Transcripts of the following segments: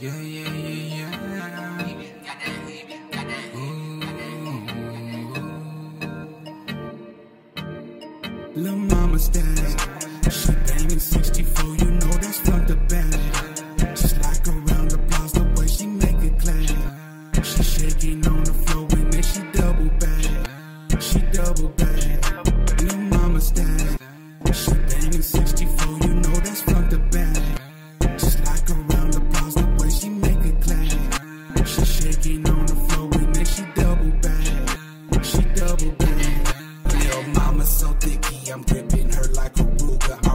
Yeah, yeah, yeah, yeah. Ooh. Lil' mama's dad, she bangin' 64, you know that's not the bad. Just I'm gripping her like a Ruger.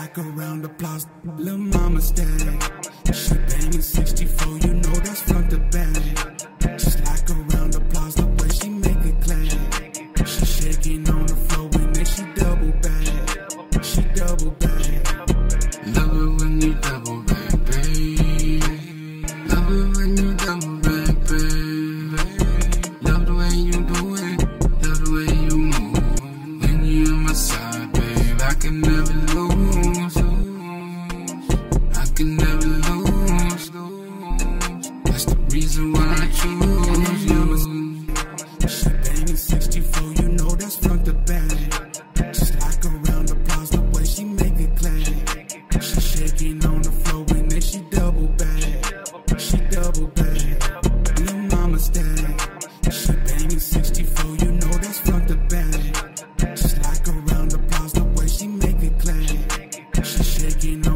back around the plaza, Lil' mama stay. She bangin' 64, you know that's front to back. reason why I choose you. She bangin' 64, you know that's front to back. Just like around the plaza, the way she make it clap. She shaking on the floor and then she double back. She double back. Little mama stack. She bangin' 64, you know that's front to back. Just like around the plaza, the way she make it clap. She shaking